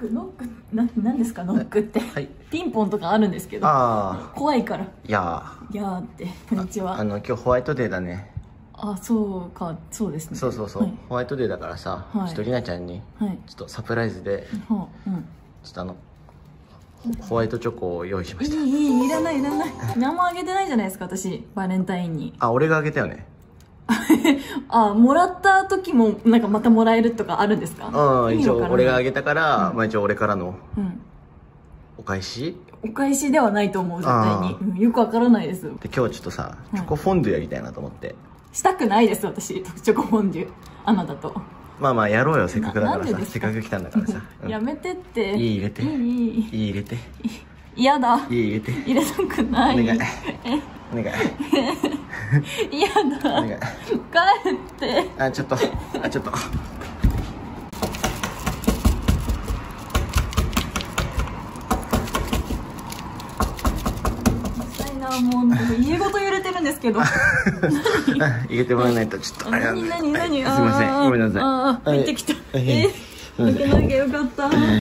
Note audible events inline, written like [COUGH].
クノックななんですかノックって、はい。ピンポンとかあるんですけどあ怖いから。あいやいやーってこんにちーあはの今日ホワイトデーだね。あそうかそうですね。そうそうそう、はい。ホワイトデーだからさ、はい。ちょっとりなちゃんにはい。ちょっとサプライズではあうん。ちょっとあのホホワイトチョコを用意しまいいした。いいいらないいらない。何もあげてないじゃないですか私。バレンタインに。あ俺があげたよね [LAUGHS] あもらった時もなんかまたもらえるとかあるんですか？うん一応俺があげげたから、まあ一応俺からのうん。お返し？お返しではないと思う絶対に、うん、よくわからないです。で今日ちょっとさいチョコフォンデュやりたいなと思って、したくないです私。チョコフォンデュ。アナだと。まあまあやろうよせっかくだからさ。せっかく来たんだからさ、うん。やめてって。いい入れて。いいいい。いい入れて。嫌だ。いい入れて。入れたくない。お願い。お願い [LAUGHS] 嫌だ。帰って。あちょっと。あちょっと。もう家ごと揺れてるんですけど。あ入れてもらわないとちょっと。何？で何何？はい。すいません。ごめんなさい。入ってきた。はい。え開けなきゃよかった